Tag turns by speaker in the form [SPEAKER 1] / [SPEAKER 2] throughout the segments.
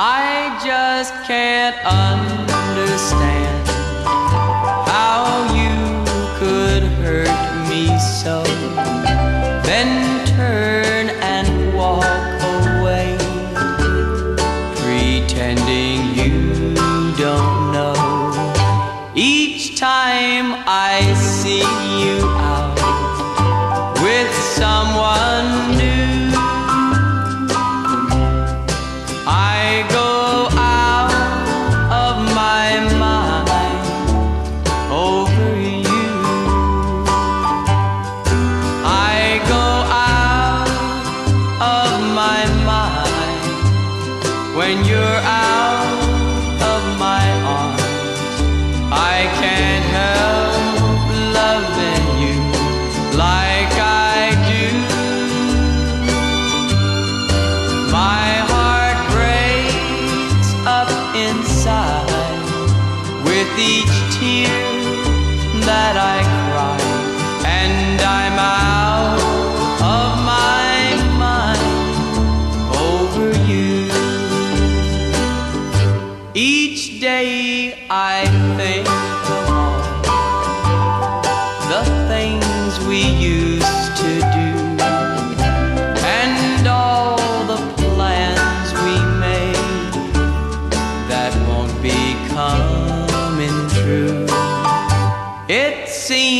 [SPEAKER 1] I just can't understand how you could hurt me so, then turn and walk away, pretending you don't know. Each time I see you out with someone I go out of my mind over you. I go out of my mind when you're out with each tear that I cry, and I'm out of my mind over you. Each day I think It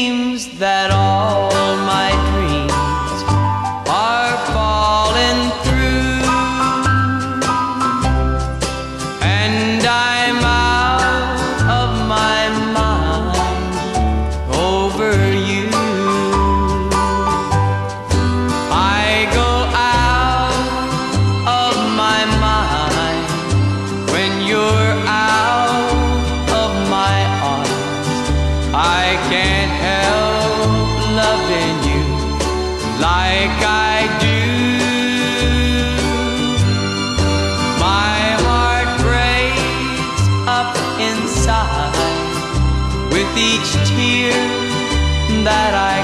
[SPEAKER 1] I can't help loving you like I do. My heart breaks up inside with each tear that I